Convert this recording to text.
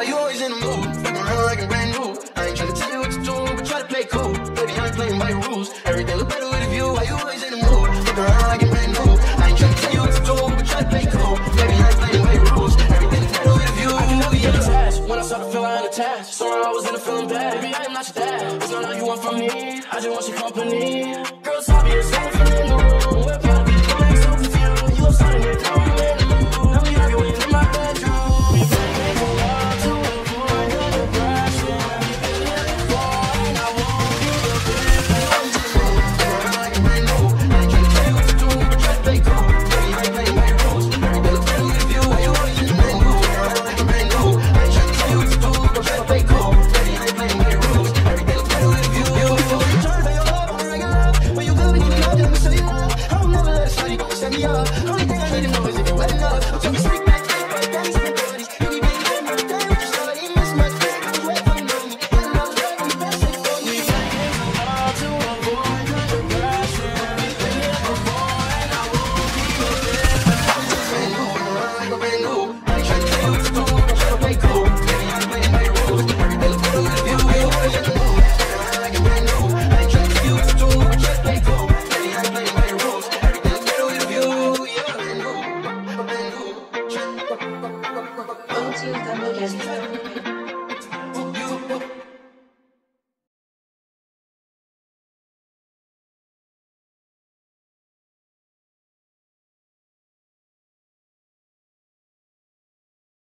always in the mood. Fuck around like a brand new. I ain't tryna tell you what to do, but try to play cool. Baby, I ain't playing by your rules. Everything look better with a view. Why you always in the mood? Fuck around like a brand new. I ain't tryna tell you what to do, but try to play cool. Baby, I ain't playing by your rules. Everything look better with a view. I can never get attached when I start to feel unattached. So I was in a feeling bad. Baby, I am not your dad. It's not all you want from me. I just want your company. Girls, obvious, August.